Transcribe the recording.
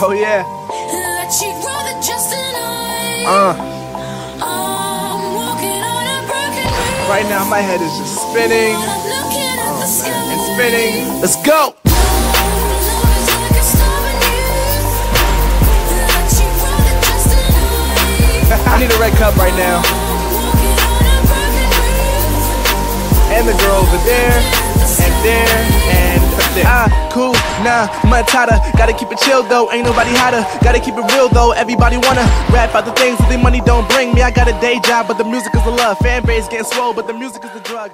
Oh yeah. That she'd rather just. Uh, I'm walking on a broken bridge. right now my head is just spinning But I'm looking at the sky. and spinning. Let's go. Love is like a stubborn youth. That she'd rather just deny. I need a red cup right now. I'm walking on a broken bridge. And the girl over there, and there, and cool, nah, matata. Gotta keep it chill though, ain't nobody hotter. Gotta keep it real though, everybody wanna rap out the things that the money don't bring me. I got a day job, but the music is the love. Fan base getting swole, but the music is the drug.